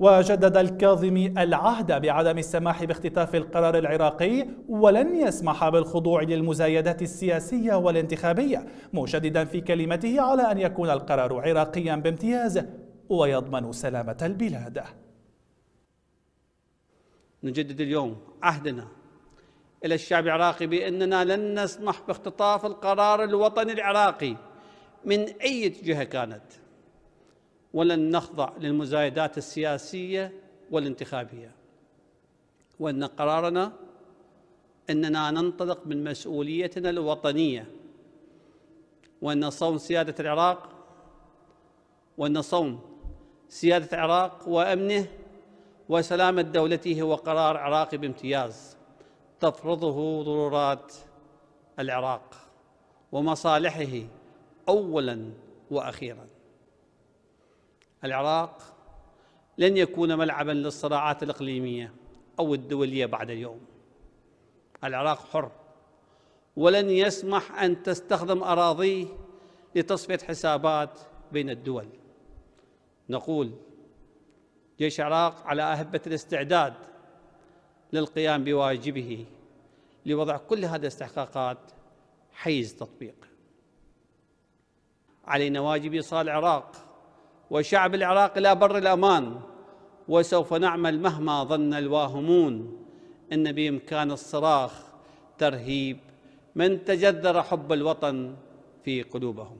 وجدد الكاظمي العهد بعدم السماح باختطاف القرار العراقي ولن يسمح بالخضوع للمزايدات السياسية والانتخابية مشددا في كلمته على أن يكون القرار عراقيا بامتياز ويضمن سلامة البلاد. نجدد اليوم عهدنا إلى الشعب العراقي بأننا لن نسمح باختطاف القرار الوطني العراقي من أي جهة كانت. ولن نخضع للمزايدات السياسية والانتخابية. وأن قرارنا أننا ننطلق من مسؤوليتنا الوطنية وأن صون سيادة العراق وأن صون سيادة العراق وأمنه وسلامة دولته هو قرار عراقي بامتياز تفرضه ضرورات العراق ومصالحه اولا وأخيرا. العراق لن يكون ملعبا للصراعات الإقليمية أو الدولية بعد اليوم. العراق حر ولن يسمح أن تستخدم اراضيه لتصفية حسابات بين الدول. نقول جيش العراق على أهبة الاستعداد للقيام بواجبه لوضع كل هذه الاستحقاقات حيز تطبيق. علينا واجب إيصال العراق وشعب العراق إلى بر الأمان وسوف نعمل مهما ظن الواهمون. إن بامكان الصراخ ترهيب من تجذر حب الوطن في قلوبهم.